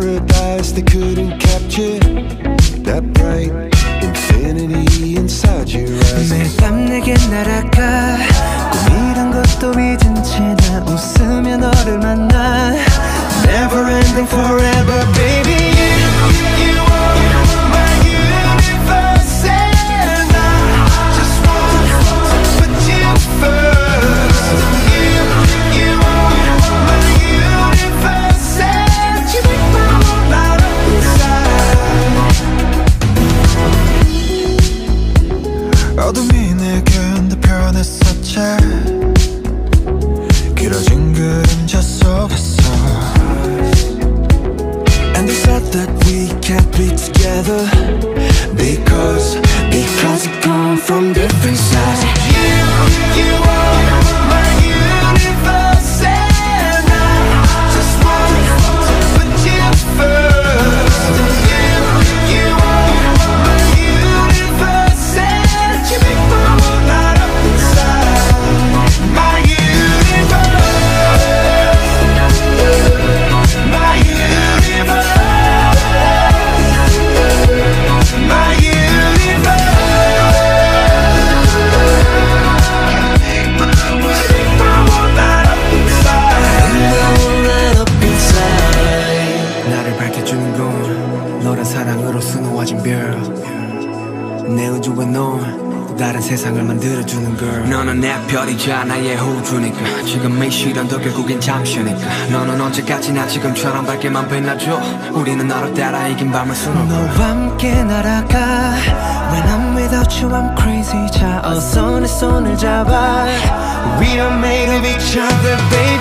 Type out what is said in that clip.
paradise they couldn't capture together Because, because we come from different sides You, you 내 우주의 넌또 다른 세상을 만들어주는 girl 너는 내 별이자 나의 호주니까 지금 이 시련도 결국엔 잠시니까 너는 언제까지나 지금처럼 밝게만 빛나줘 우리는 너를 따라 이긴 밤을 수놓고 너와 함께 날아가 When I'm without you I'm crazy 자 어서 내 손을 잡아 We are made of each other baby